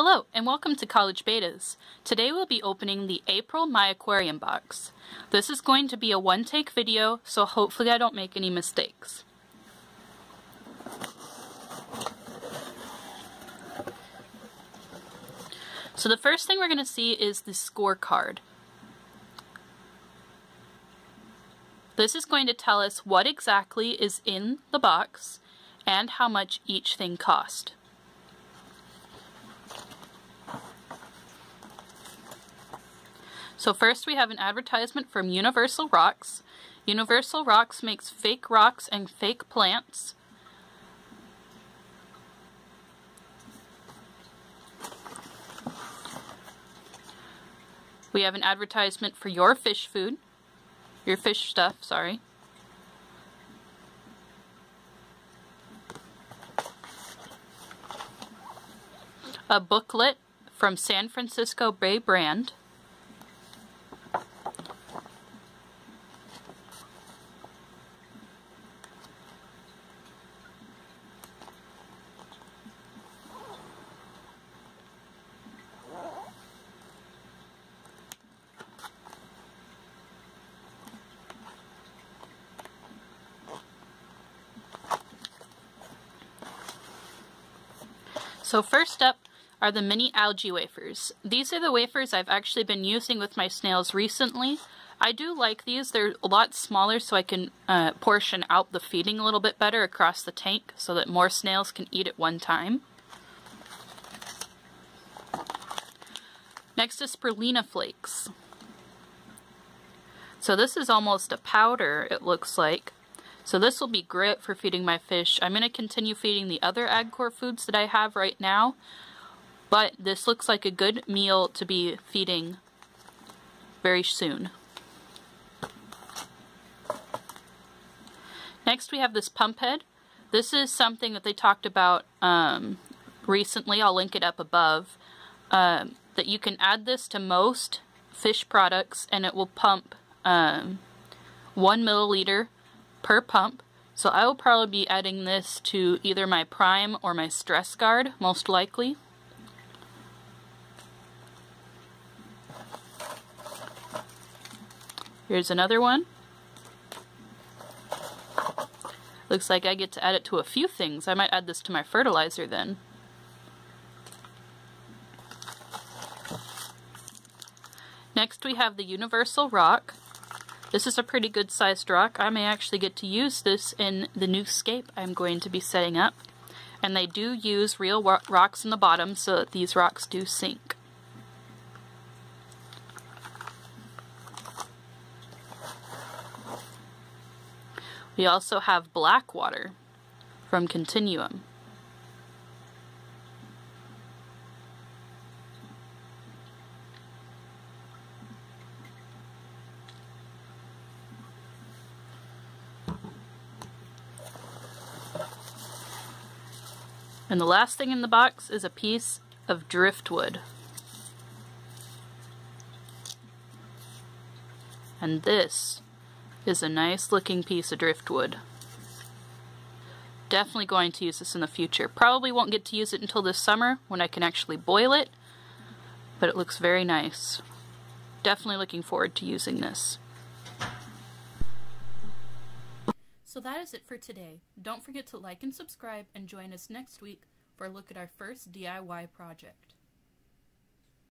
Hello, and welcome to College Bettas. Today we'll be opening the April My Aquarium box. This is going to be a one-take video, so hopefully I don't make any mistakes. So the first thing we're going to see is the scorecard. This is going to tell us what exactly is in the box and how much each thing cost. So first we have an advertisement from Universal Rocks. Universal Rocks makes fake rocks and fake plants. We have an advertisement for your fish food. Your fish stuff, sorry. A booklet from San Francisco Bay Brand. So first up are the mini algae wafers. These are the wafers I've actually been using with my snails recently. I do like these. They're a lot smaller so I can uh, portion out the feeding a little bit better across the tank so that more snails can eat at one time. Next is spirulina flakes. So this is almost a powder, it looks like. So this will be great for feeding my fish. I'm going to continue feeding the other AgCore foods that I have right now. But this looks like a good meal to be feeding very soon. Next we have this pump head. This is something that they talked about um, recently. I'll link it up above. Um, that you can add this to most fish products and it will pump um, one milliliter per pump. So I will probably be adding this to either my Prime or my Stress Guard, most likely. Here's another one. Looks like I get to add it to a few things. I might add this to my fertilizer then. Next we have the Universal Rock. This is a pretty good sized rock. I may actually get to use this in the new scape I'm going to be setting up. And they do use real rocks in the bottom so that these rocks do sink. We also have black water from Continuum. And the last thing in the box is a piece of driftwood. And this is a nice looking piece of driftwood. Definitely going to use this in the future. Probably won't get to use it until this summer when I can actually boil it, but it looks very nice. Definitely looking forward to using this. So that is it for today. Don't forget to like and subscribe and join us next week for a look at our first DIY project.